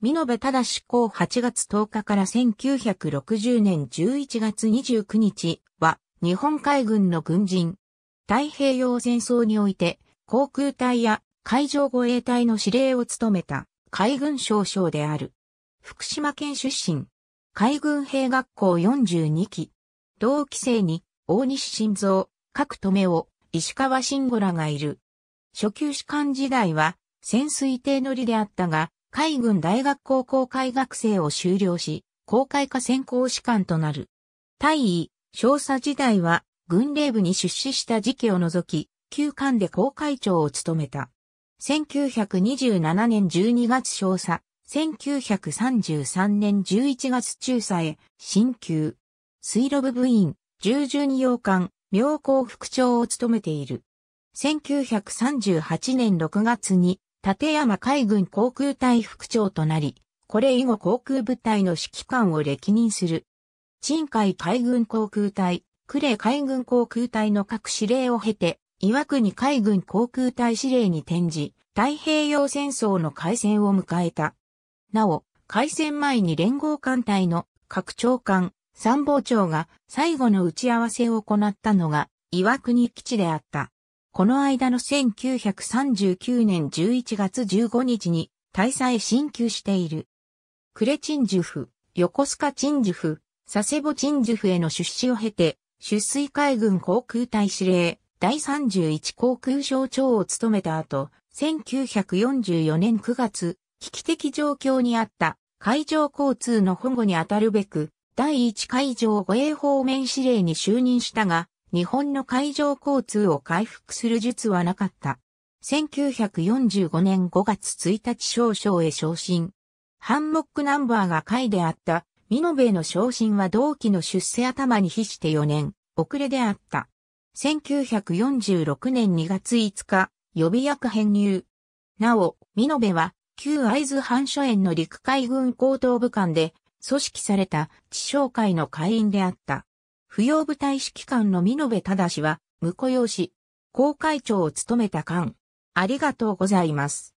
美濃部忠志公8月10日から1960年11月29日は日本海軍の軍人。太平洋戦争において航空隊や海上護衛隊の司令を務めた海軍少将である。福島県出身。海軍兵学校42期。同期生に大西晋三、角留夫、石川慎吾らがいる。初級士官時代は潜水艇乗りであったが、海軍大学高校海学生を修了し、公開化専攻士官となる。大尉、少佐時代は軍令部に出資した時期を除き、旧官で公会長を務めた。1927年12月少佐、1933年11月中佐へ、新旧、水路部部員、従順洋官、妙高副長を務めている。1938年6月に、立山海軍航空隊副長となり、これ以後航空部隊の指揮官を歴任する。陳海海軍航空隊、呉海軍航空隊の各司令を経て、岩国海軍航空隊司令に転じ、太平洋戦争の開戦を迎えた。なお、開戦前に連合艦隊の各長官、参謀長が最後の打ち合わせを行ったのが岩国基地であった。この間の1939年11月15日に大佐へ進級している。呉鎮守府、横須賀鎮守府、佐世保鎮守府への出資を経て、出水海軍航空隊司令、第31航空省長を務めた後、1944年9月、危機的状況にあった海上交通の保護に当たるべく、第一海上護衛方面司令に就任したが、日本の海上交通を回復する術はなかった。1945年5月1日少将へ昇進。ハンモックナンバーが海であったミノベの昇進は同期の出世頭に比して4年遅れであった。1946年2月5日、予備役編入。なお、ミノベは旧会津藩書園の陸海軍高等部官で組織された地商会の会員であった。不要部隊指揮官の美濃部忠は、婿養子、公会長を務めた間。ありがとうございます。